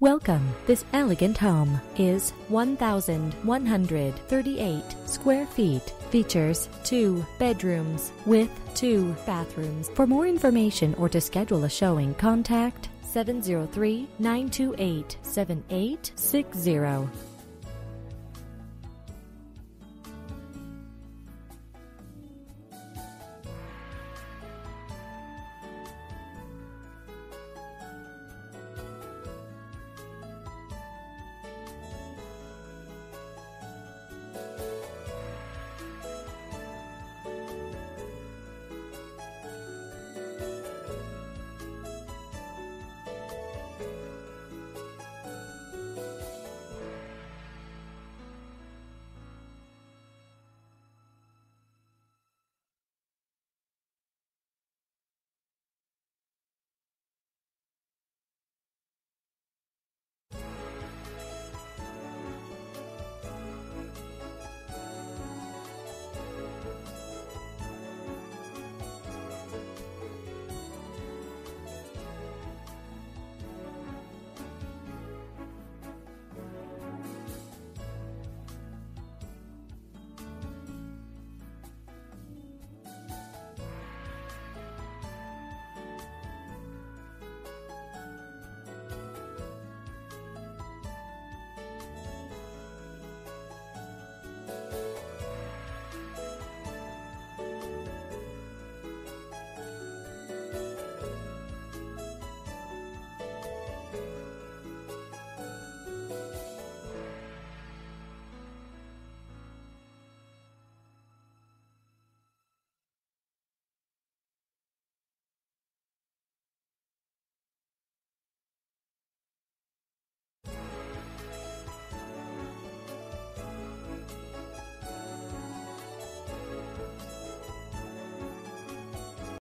Welcome. This elegant home is 1,138 square feet. Features two bedrooms with two bathrooms. For more information or to schedule a showing, contact 703 928 7860.